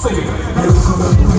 Sing it.